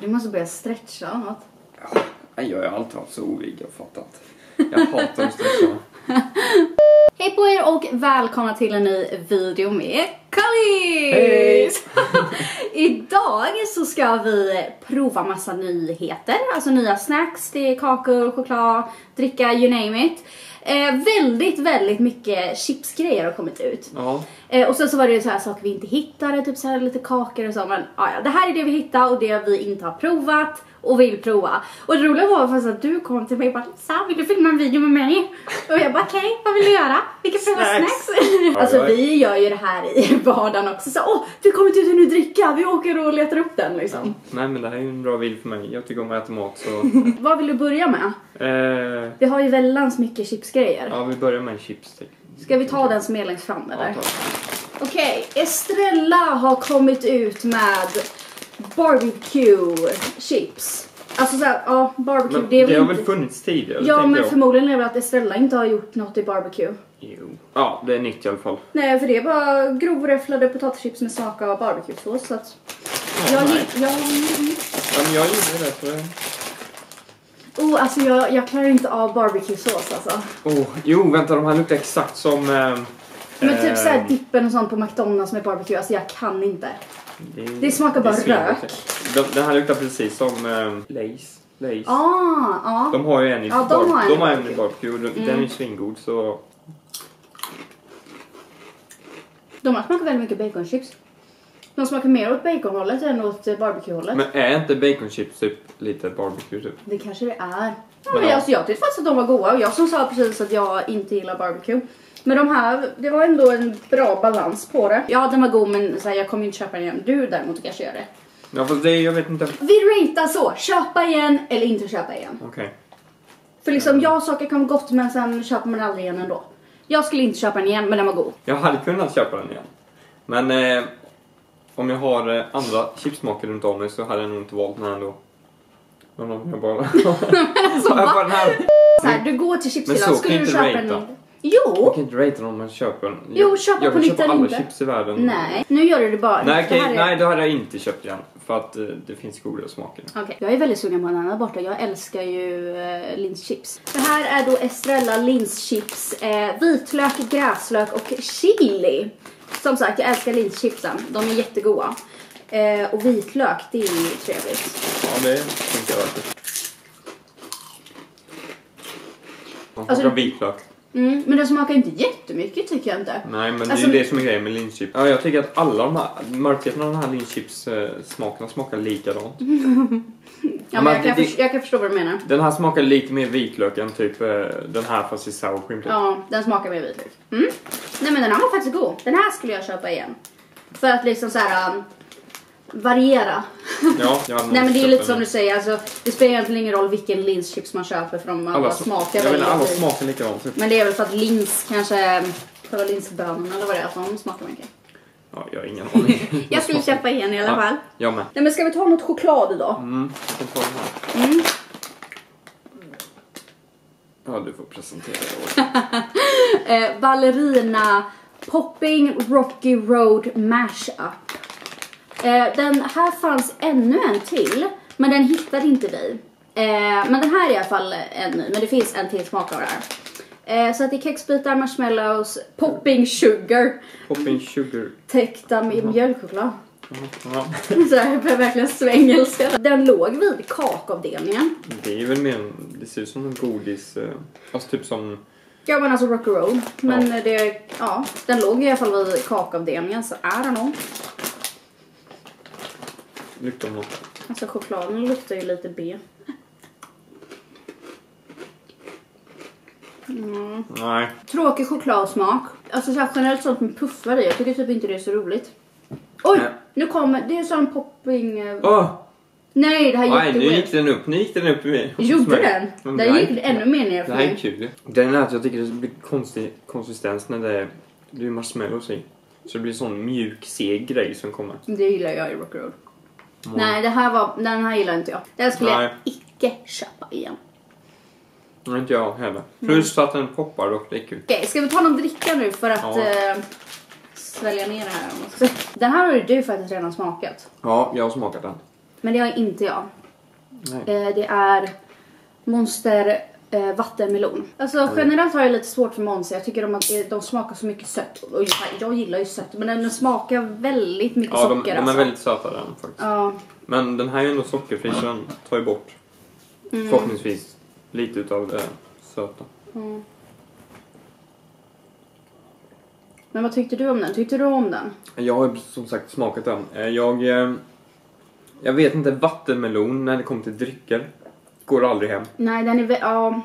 Du måste börja stretcha eller något. Jag har alltid varit så ovig, jag fattar inte. Jag hatar att stretcha. Hej på er och välkomna till en ny video med Kallis! Idag så ska vi prova massa nyheter, alltså nya snacks, det är kakor, choklad, dricka, you name it. Eh, väldigt, väldigt mycket chipsgrejer har kommit ut. Ja. Eh, och sen så var det så här saker vi inte hittade, typ så här lite kakor och så. Men ja, ja, det här är det vi hittade och det vi inte har provat och vill prova. Och det roliga var faktiskt att du kom till mig och bara Lisa, vill du filma en video med mig? Och jag bara okej, vad vill du göra? Vi kan prova Snacks. snacks. alltså vi gör ju det här i vardagen också. Så åh, det har kommit ut en ny dricka, vi åker och letar upp den liksom. Nej, men det här är ju en bra video för mig. Jag tycker om att äta mat, så... Vad vill du börja med? eh, Vi har ju väldans mycket chipsgrejer. ja, vi börjar med en chips. Ska vi ta den som är längst fram eller? Ja. Okej, Estrella har kommit ut med barbecue chips. Alltså såhär, ja barbecue Men det är det väl har väl inte... funnits tidigare? Ja men jag. förmodligen är det att Estrella inte har gjort något i barbecue. Jo. Ja, det är nytt i alla fall. Nej för det är bara grovräfflade potatischips med smak av barbecuesås så att... Ja, Jag, jag, Ja, men jag gjorde det, så det... oh, alltså jag, jag klarar inte av barbecuesås alltså. Oh, jo, vänta, de här luktar exakt som... Eh, Men typ såhär dippen och sånt på McDonalds med barbecue, alltså jag kan inte. det, det smakar bara svingott, rök. det. De, den här luktar precis som eh, Lays. Lays. Ah, ja. De har ju en i Ja, de har en de har en i barbecue. Den- Den Mm. är ju svingod så... De här smakar väldigt mycket baconchips. De smakar mer åt baconhållet än åt eh, barbecuehållet. Men är inte baconchips typ lite barbecue typ? Det kanske det är. Ja, Men ja. alltså, jag tyckte faktiskt att de var goda och jag som sa precis att jag inte gillar barbecue. Men de här, det var ändå en bra balans på det. Ja, den var god men så här, jag kommer inte köpa den igen. Du däremot kanske gör det. Ja fast det, jag vet inte. Vi ratear så, köpa igen eller inte köpa igen. Okej. För liksom, ja saker kan vara gott men sen köper man aldrig igen ändå. Jag skulle inte köpa den igen men den var god. Jag hade kunnat köpa den igen. Men eh, om jag har eh, andra chipsmaker runt om mig så hade jag nog inte valt den här ändå. Men om jag bara... Alltså, jag bara den här. Så här, du går till chipshyllan, så skulle kan du köpa en... Jo! Jag kan inte ratea om man köper den. Jo, Jag- köpa jag på nytt köpa eller alla inte. chips i världen. Nej, nu gör du det bara. Nej, Det okej, här är- nej, då hade jag inte köpt igen. För att eh, det finns godare smaker. Okej, jag är väldigt sugen på här där borta. Jag älskar ju eh, linschips. Det här är då Estrella linschips, eh, vitlök, gräslök och chili. Som sagt, jag älskar linschipsen. De är jättegoda. Eh, och vitlök, det är ju trevligt. Ja, det funkar verkligen. Man Alltså- alltså, vitlök. Mm, men det smakar inte jättemycket tycker jag inte. Nej, men Alltså- det är ju det som är grejen med linchips. Ja, jag tycker att alla de här, majoriteten av de här linchips eh, smakerna smakar likadant. Ja, men men jag, kan det- jag kan förstå vad du menar. Den här smakar lite mer vitlök än typ eh, den här fast i sour cream. Typ. Ja, den smakar mer vitlök. Mm. Nej men den här var faktiskt god. Den här skulle jag köpa igen. För att liksom så här um, variera. Ja, Nej men det är ju lite som du säger, alltså, det spelar egentligen ingen roll vilken linschips man köper för de alla, alla, smakar inte, alla väldigt smakar likadant. Typ. Men det är väl för att lins kanske, själva linsbönorna eller vad det är, att de smakar mycket. Ja, jag har ingen aning. Jag skulle köpa igen i alla Ja. fall. Jag med. Nej men ska vi ta något choklad idag? Mm, jag kan ta den här. Mm. Ja, du får presentera det. Eh, ballerina Popping Rocky Road Mashup. Eh, den här fanns ännu en till, men den hittade inte vi. Eh, men den här är i alla fall en ny, men det finns en till smak av det här. Eh, så att det är kexbitar, marshmallows, popping sugar, Popping sugar. täckta med mjölkchoklad. Ja, Så jag verkligen svängelska. Den låg vid kakavdelningen. det är väl mer en, det ser ut som en godis, eh, alltså typ som, Ja men alltså Rocky Road. Men Ja. det, ja, den låg i alla fall vid kakavdelningen så I don't know. Luktar något. Alltså chokladen luktar ju lite B. Mm. Nej. Tråkig chokladsmak. Alltså så här, generellt sånt med puffar i. Jag tycker typ inte det är så roligt. Oj! Nej. Nu kommer, det är sån popping... Åh! Nej det här Nej, gick nu det gick den upp, nu gick den upp i mig. Gjorde mig. den? Men Den det här- gick ännu mer ner Det för här är mig. kul. Den är att jag tycker det blir konstig konsistens när det är, det är marshmallows i. Så det blir sån mjuk, seg grej som kommer. Det gillar jag i Rocky Road. Mm. Nej, det här var, den här gillar inte jag. Den skulle Nej. jag icke köpa igen. Nej, inte jag heller. Mm. Plus att den poppar dock, det är kul. Okej, ska vi ta någon dricka nu för att Ja. eh, svälja ner det här? Den här har ju du faktiskt redan smakat. Ja, jag har smakat den. Men det har inte jag. Nej. Eh, det är Monster eh, vattenmelon. Alltså generellt har jag lite svårt för Monster. Jag tycker de, att de smakar så mycket sött. Och jag, jag gillar ju sött men den smakar väldigt mycket Ja, de, socker de alltså. är väldigt söta den faktiskt. Ja, Men den här är ju ändå sockerfri så den tar ju bort Mm. förhoppningsvis lite utav det söta. men vad tyckte du om den? Tyckte du om den? Jag har som sagt smakat den. Eh, Jag, eh, jag vet inte, vattenmelon när det kommer till drycker går aldrig hem. Nej, den är ja.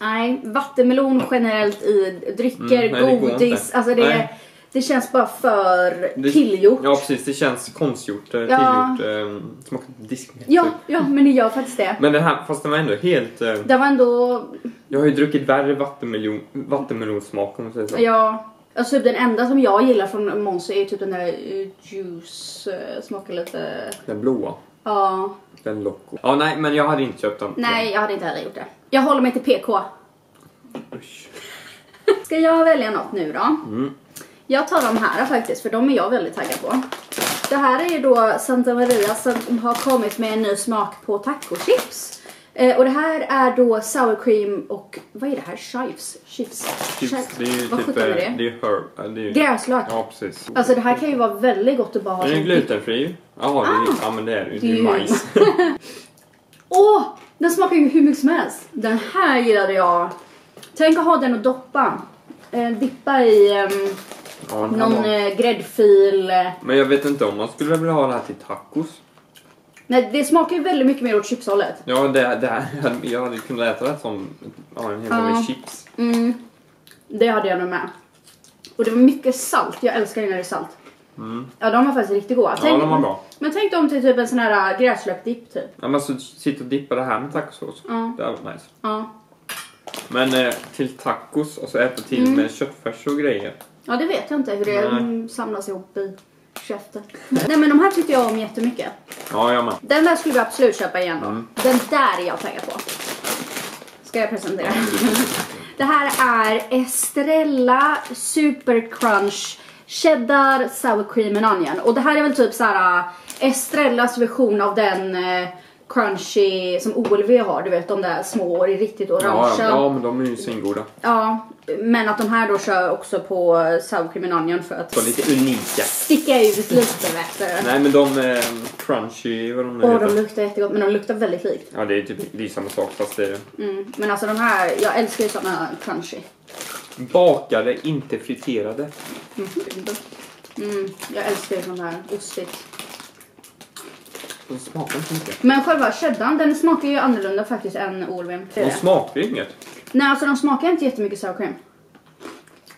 Nej, vattenmelon generellt i drycker, Mm, nej, det godis. inte. Alltså det, Nej. det känns bara för Det- tillgjort. Ja precis, det känns konstgjort, eh, Ja. tillgjort, eh, smakar diskmedel. Ja, ja, men det gör faktiskt det. Men den här, fast den var ändå helt... Eh, Det var ändå, jag har ju druckit värre vattenmelon, vattenmelonsmak om man säger så. ja. Alltså typ den enda som jag gillar från Monster är typ den där eh, juice, eh, smakar lite, Den blåa. ja. Den Loco. Ja nej men jag hade inte köpt den. Nej, jag hade inte heller gjort det. Jag håller mig till PK. Usch. Ska jag välja något nu då? Mm. Jag tar de här faktiskt, för de är jag väldigt taggad på. Det här är ju då Santa Maria som har kommit med en ny smak på tacochips. Eh, och det här är då sour cream och vad är det här? Chives? Chips, det är ju vad typ... är eh, det? Det är herb. eh, Det är ju, Gräslök. Ja precis. Alltså det här kan ju vara väldigt gott att bara ha Den är som glutenfri. Jaha, det är, ja men det är det ju. Det är ju majs. Åh! Den smakar ju hur mycket som helst. Den här gillade jag. Tänk att ha den och doppa. Eh, dippa i ehm, Ja, den någon eh, gräddfil. eh. Men jag vet inte om man skulle vilja ha det här till tacos. Nej, det smakar ju väldigt mycket mer åt chipshållet. Ja, det, det här, jag hade kunnat äta det som ja, en hel Ja. vanlig chips. Mm. Det hade jag nog med. Och det var mycket salt. Jag älskar ju när det är salt. Mm. Ja, de var faktiskt riktigt goda. Ja, de var bra. Men tänk dem till typ en sån här äh, gräslökdipp typ. Ja, men så sitta och dippa det här med tacosås. Ja. Det hade varit nice. Ja. Men eh, till tacos och så äta till Mm. med köttfärs och grejer. ja, det vet jag inte hur det Nej. mm, samlas ihop i käften. Nej, men de här tyckte jag om jättemycket. Ja, jag med. Den där skulle vi absolut köpa igen då. Mm. Den där är jag taggad på. Ska jag presentera? Det här är Estrella Super Crunch Cheddar Sour Cream and Onion. Och det här är väl typ så här äh, Estrellas version av den eh, crunchy som OLV har. Du vet de där små och är riktigt orangea. ja, ja, men de är ju svingoda. Ja, men att de här då kör också på Sour Cream and Onion för att Så lite unika. sticka ut lite vet du. Nej, men de eh, crunchy, vad de nu Åh, heter. de luktar jättegott men de luktar väldigt likt. Ja, det är typ det är samma sak fast det är Mm. Men alltså de här, jag älskar ju såna crunchy. bakade, inte friterade. Mm, jag älskar ju sånt här ostigt. De smakar inte mycket. Men själva cheddarn, den smakar ju annorlunda faktiskt än Orvin. De smakar ju inget. Nej, alltså de smakar inte jättemycket sour cream.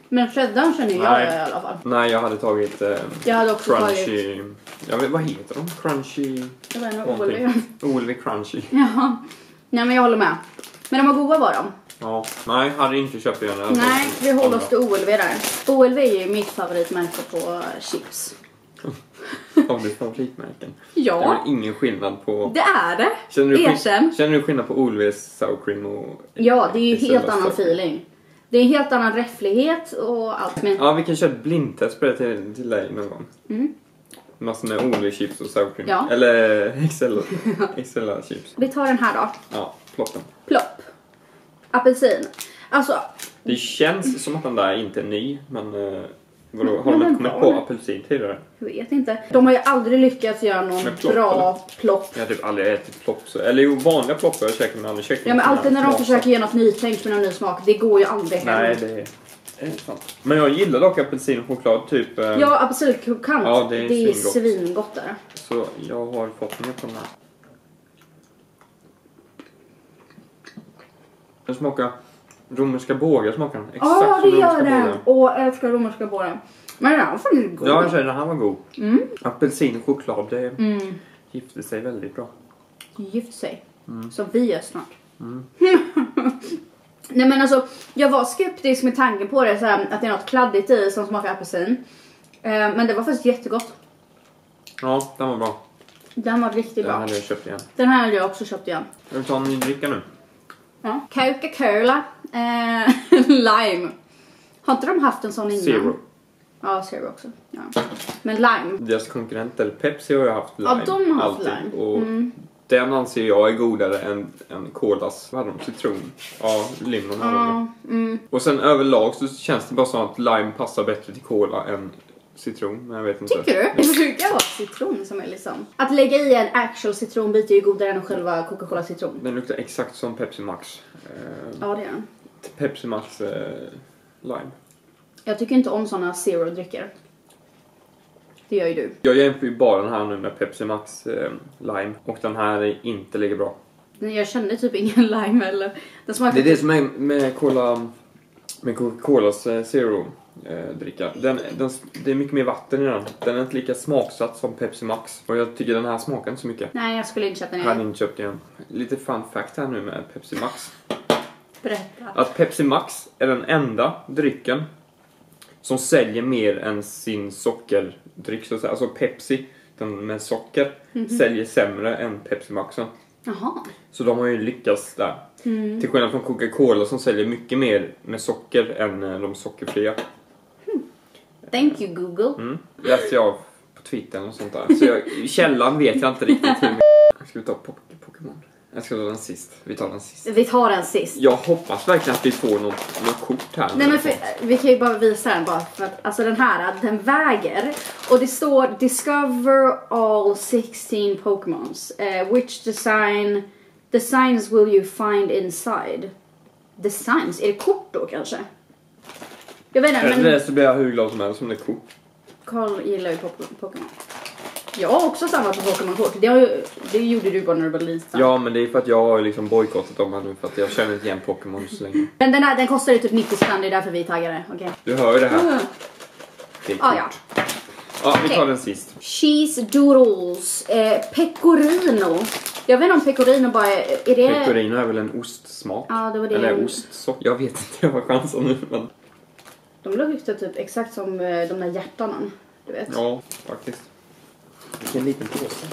Men cheddarn känner jag Nej. i alla fall. Nej, jag hade tagit eh, Jag hade också tagit... crunchy... Jag vet, vad heter de? Crunchy... Jag vet inte, Någonting. OLV. OLV crunchy. Jaha. Nej men jag håller med. Men de var goda var de. Ja. Nej, hade inte köpt hade Nej, tagit vi håller oss till OLV där. OLV är ju mitt favoritmärke på chips. Av ditt favoritmärken. Det Ja, är ingen skillnad på... det är det. Känner du, Erkänn. känner du skillnad på OLVs sour cream och... Ja, det är ju helt annan feeling. Det är en helt annan räfflighet och allt. Men Ja, vi kan köra ett blindtest på det till, till dig någon gång. Mm. Massor med OLV-chips och sour cream. Ja. Eller Excel, Excella chips. vi tar den här då. Ja, ploppen. Plopp. Apelsin. Alltså, Det känns som att den där inte är ny, men... Vadå, har de inte kommit på apelsin tidigare? jag vet inte. De har ju aldrig lyckats göra någon Med plopp, bra plopp. Jag har typ aldrig ätit plopp så. Eller jo, vanliga plopp har jag käkat men aldrig käkat Ja men alltid när de försöker göra något nytänkt med någon ny smak, det går ju aldrig hem. Nej, det är, det är sant. Men jag gillar dock apelsin och choklad typ. eh, Ja, apelsinkrokant. Ja, det är det är svingott. svingott där. Så jag har fått med på den här. Den smakar... Romerska bågar smakar den. Exakt Ja, som det gör romerska den. bågar. Åh, jag älskar romerska båren. Men den här var faktiskt god. Ja, jag den här var god. Mm. Apelsin och choklad, det Mm. gifte sig väldigt bra. Gift sig. Mm. Som vi gör snart. Nej men alltså, jag var skeptisk med tanken på det, så här, att det är något kladdigt i som smakar apelsin. Eh, men det var faktiskt jättegott. Ja, den var bra. Den var riktigt Den bra. hade jag köpt igen. Den här hade jag också köpt igen. Jag vill ta en ny dricka nu. Ja. Coca-Cola eh, Lime. Har inte de haft en sån innan? Zero. Ja, Zero också. Ja. Men lime. Deras konkurrenter Pepsi har ju haft lime. Ja, de har haft alltid. lime. Och Mm. Den anser jag är godare än, än Colas, vad hade de? Citron? Ja, limon hade de. Ja, mm. Och sen överlag så känns det bara som att lime passar bättre till Cola än citron. Men jag vet inte. Tycker du? Det brukar vara citron som är liksom... Att lägga i en actual citronbit är ju godare än själva Coca-Cola citron. Den luktar exakt som Pepsi Max. Eh, Ja, det är den. Pepsi Max eh, lime. Jag tycker inte om såna zero-drycker. Det gör ju du. Jag jämför ju bara den här nu med Pepsi Max eh, lime. Och den här är inte lika bra. Jag kände typ ingen lime eller... Den smakar... Det är det som är med Cola, med Coca-Colas eh, Zero eh, dricka. Den, den, det är mycket mer vatten i den. Den är inte lika smaksatt som Pepsi Max. Och jag tycker den här smakar inte så mycket. Nej, jag skulle inte köpa den Jag hade igen. inte köpt igen. Lite fun fact här nu med Pepsi Max. Berätta. Att Pepsi Max är den enda drycken som säljer mer än sin sockerdryck. Så att säga. Alltså Pepsi, den med socker, säljer sämre än Pepsi Maxen. Jaha. Så de har ju lyckats där. Mm. Till skillnad från Coca-Cola som säljer mycket mer med socker än eh, de sockerfria. Thank you Google. Mm. Läste jag på Twitter och sånt där. Så jag, källan vet jag inte riktigt hur Ska vi ta po- Pokémon? Jag ska ta den sist. Vi tar den sist. Vi tar den sist. Jag hoppas verkligen att vi får något, något kort här. Nej men för, vi kan ju bara visa den bara för att alltså den här den väger och det står discover all 16 Pokémons. Eh, which design designs will you find inside? Designs? Är det kort då kanske? Jag vet inte Eller men så blir jag hur glad som helst om det är kort. Carl gillar ju Pok- Pokémon. Jag har också samlat på Pokémon-kort. Det, har ju- det gjorde du bara när du var liten. Ja men det är för att jag har liksom bojkottat dem här nu för att jag känner inte igen Pokémon så länge. Men den här den kostar ju typ 90 spänn, det är därför vi är taggade. Okej. Du hör ju det här. Mm. Det är Ah, ja. kort. Ja, vi tar Okej. den sist. Cheese doodles, eh, pecorino. Jag vet inte om pecorino bara är, är det... Pecorino är väl en ostsmak? Ja, det var det. Eller ostsock. Jag vet inte, jag har chansen nu men... De luktar typ exakt som eh, de där hjärtarna. Du vet. Ja, faktiskt. Vilken liten påse.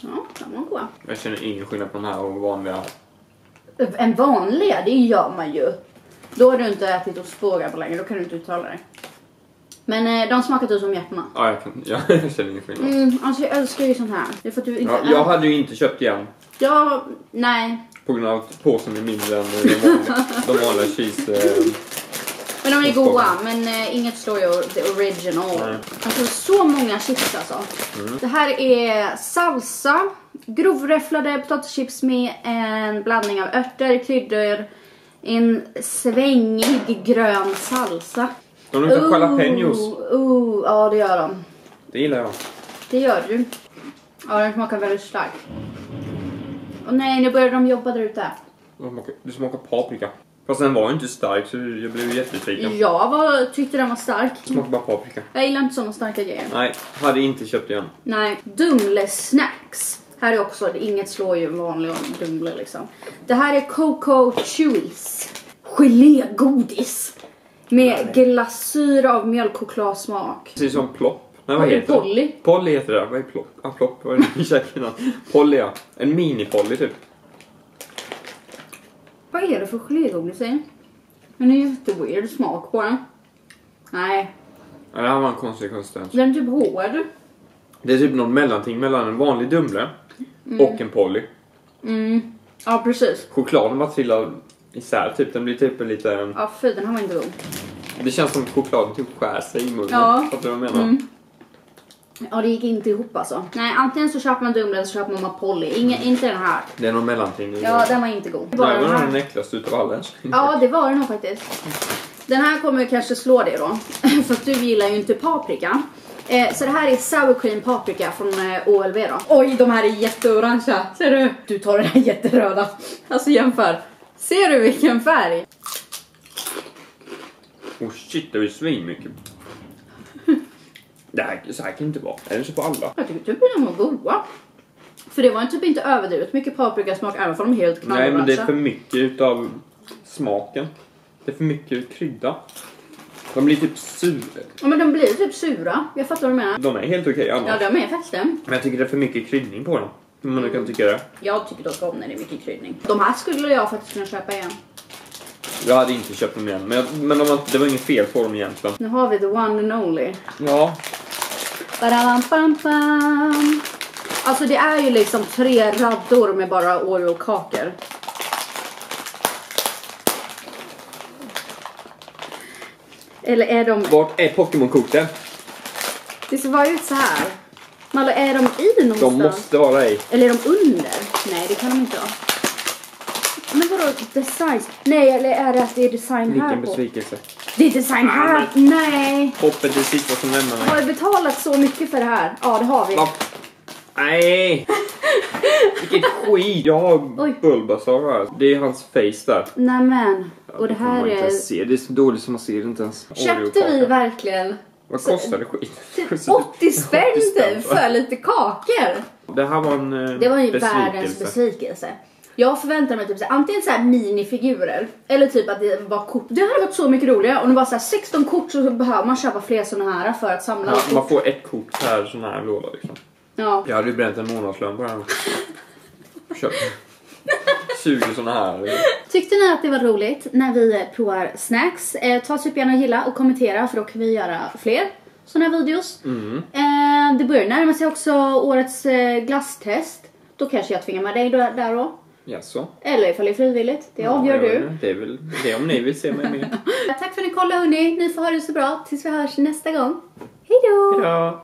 Ja, de var goda. Jag känner ingen skillnad på den här och vanliga. En vanliga, det gör man ju. Då har du inte ätit ostbågar på länge, då kan du inte uttala det. Men eh, de smakar typ som hjärtarna. Ja, jag, kan, ja, jag känner ingen skillnad. Mm, alltså jag älskar ju sånt här. Det är för att du inte Ja, jag hade ju inte köpt igen Ja, nej. på grund av att påsen är mindre än de vanliga, de vanliga cheese... Eh, Men de är goda, men eh, inget slår ju the original. Nej. Alltså så många chips alltså. Det här är salsa, grovräfflade potatischips med en blandning av örter, kryddor, en svängig grön salsa. de luktar jalapenos. Ooh, ooh, ja det gör de. Det gillar jag. Det gör du. Ja, den smakar väldigt starkt. Och nej, nu börjar de jobba där ute. Det smakar paprika. Fast den var ju inte stark så jag blev jättebesviken. Jag var, tyckte den var stark. Smakar bara paprika. Jag gillar inte såna starka grejer. Nej, hade inte köpt igen. Nej, Dumle-snacks. Här är också, inget slår ju en vanlig Dumle liksom. Det här är Coco Chewies. Gelégodis. Med glasyr av mjölkchokladsmak. Precis som plopp. Nej, vad Vad är det, heter? Polly? Polly heter det. Vad är plopp? Ah, plopp. Vad är det i käken? Polly ja. En mini-Polly typ. Vad är det för gelégodis i? Den är jätteweird smak på den. Nej, Ja, det här var en konstig konsistens. den är typ hård. Det är typ någon mellanting mellan en vanlig Dumle och en Polly. Mm. Ja, precis. Chokladen bara trillar isär typ. Den blir typ lite... Ja, fy, den här var inte god. Det känns som att chokladen typ skär sig i munnen. Ja. Fattar du vad jag menar? Mm. Ja, det gick inte ihop alltså. Nej, antingen så köper man Dumle eller så köper man Polly. Inge, inte den här. Det är någon mellanting. Ja, den var inte god. Det Bara var den nog här. den äckligaste utav alla. Ja, det var det nog faktiskt. Den här kommer kanske slå dig då. För att du gillar ju inte paprika. Eh, så det här är sour cream paprika från eh, OLV då. Oj, de här är jätteorangea. Ser du? Du tar den här jätteröda. Alltså jämför. Ser du vilken färg? Oh shit, det är svinmycket. Det här, så här kan det inte vara. Är det så på alla? Jag tycker typ de var goda. För det var typ inte överdrivet mycket paprikasmak även för de är helt Nej, men det är för mycket utav smaken. Det är för mycket krydda. De blir typ sura. Ja men de blir typ sura. Jag fattar vad du menar. De är helt okej Ja annars. de är faktiskt det. Men jag tycker det är för mycket kryddning på dem. Hur man nu kan tycka det. Jag tycker dock om när det är mycket kryddning. De här skulle jag faktiskt kunna köpa igen. Jag hade inte köpt dem igen. Men, jag, men de, var- det var inget fel på dem egentligen. Nu har vi the one and only. Ja, Badabam, bam, bam. Alltså det är ju liksom tre raddor med bara Oreo-kakor. Eller är de... vart är Pokémon-korten? Det ser bara ut så här. Mallo, är de i någonstans? De måste vara i. Eller är de under? Nej, det kan de inte vara. Men vadå designs? Nej, eller är det att det är design här Vilken på? besvikelse. Det är design här! Nej! Hoppet är sista som lämnar Har mig. vi betalat så mycket för det här? Ja, det har vi. Va? Nej! Vilket skit! Jag har. Bulbasaur här. Det är hans face där. Nämen. Och det här inte är... se. Det är så dåligt som man ser det inte ens. Köpte vi verkligen Vad så- kostade skit? typ 80 spänn typ va? för lite kakor? Det här var en eh, Det var ju världens besvikelse. Jag förväntade mig typ så här, antingen så här minifigurer eller typ att det var kort. Det hade varit så mycket roligare om det var så här 16 kort så behöver man köpa fler såna här för att samla Ja, kort. man får ett kort per sån här låda liksom. Ja. Jag hade ju bränt en månadslön på här. Köpt 20 såna här. Tyckte ni att det var roligt när vi provar snacks? Eh, ta supergärna och gilla och kommentera för då kan vi göra fler såna här videos. Mm. Eh, det börjar närma sig också årets eh, glasstest. Då kanske jag tvingar med dig där då. Jaså? Eller ifall det är frivilligt. Det avgör Ja, du. Det är väl det om ni vill se mig mer. Tack för att ni kollade hörni. Ni får ha det så bra tills vi hörs nästa gång. Hej då! Hejdå!